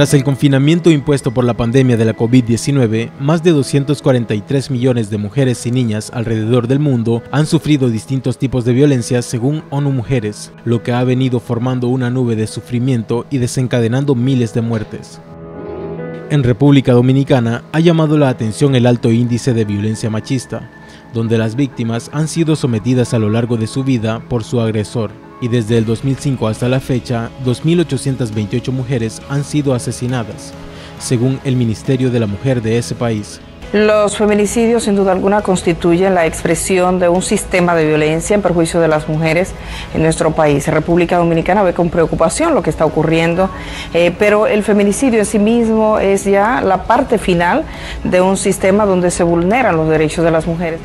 Tras el confinamiento impuesto por la pandemia de la COVID-19, más de 243 millones de mujeres y niñas alrededor del mundo han sufrido distintos tipos de violencia según ONU Mujeres, lo que ha venido formando una nube de sufrimiento y desencadenando miles de muertes. En República Dominicana ha llamado la atención el alto índice de violencia machista, donde las víctimas han sido sometidas a lo largo de su vida por su agresor, y desde el 2005 hasta la fecha, 2.828 mujeres han sido asesinadas, según el Ministerio de la Mujer de ese país. Los feminicidios sin duda alguna constituyen la expresión de un sistema de violencia en perjuicio de las mujeres en nuestro país. República Dominicana ve con preocupación lo que está ocurriendo, eh, pero el feminicidio en sí mismo es ya la parte final de un sistema donde se vulneran los derechos de las mujeres.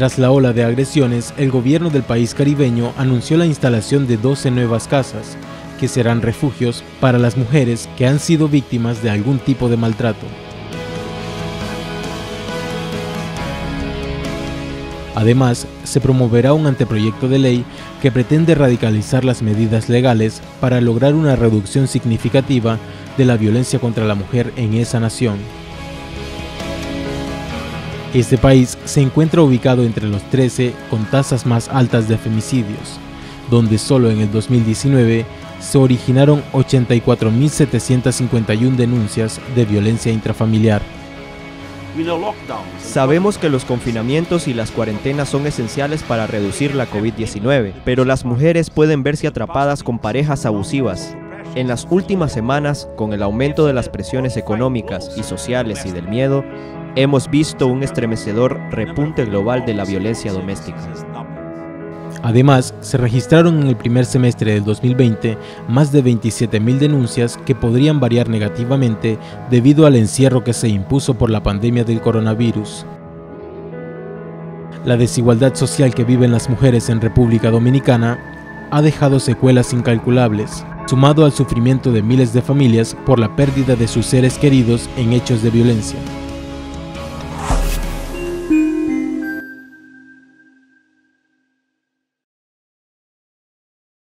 Tras la ola de agresiones, el gobierno del país caribeño anunció la instalación de 12 nuevas casas, que serán refugios para las mujeres que han sido víctimas de algún tipo de maltrato. Además, se promoverá un anteproyecto de ley que pretende radicalizar las medidas legales para lograr una reducción significativa de la violencia contra la mujer en esa nación. Este país se encuentra ubicado entre los 13 con tasas más altas de femicidios, donde solo en el 2019 se originaron 84.751 denuncias de violencia intrafamiliar. Sabemos que los confinamientos y las cuarentenas son esenciales para reducir la COVID-19, pero las mujeres pueden verse atrapadas con parejas abusivas. En las últimas semanas, con el aumento de las presiones económicas y sociales y del miedo, hemos visto un estremecedor repunte global de la violencia doméstica. Además, se registraron en el primer semestre del 2020 más de 27.000 denuncias que podrían variar negativamente debido al encierro que se impuso por la pandemia del coronavirus. La desigualdad social que viven las mujeres en República Dominicana ha dejado secuelas incalculables, sumado al sufrimiento de miles de familias por la pérdida de sus seres queridos en hechos de violencia.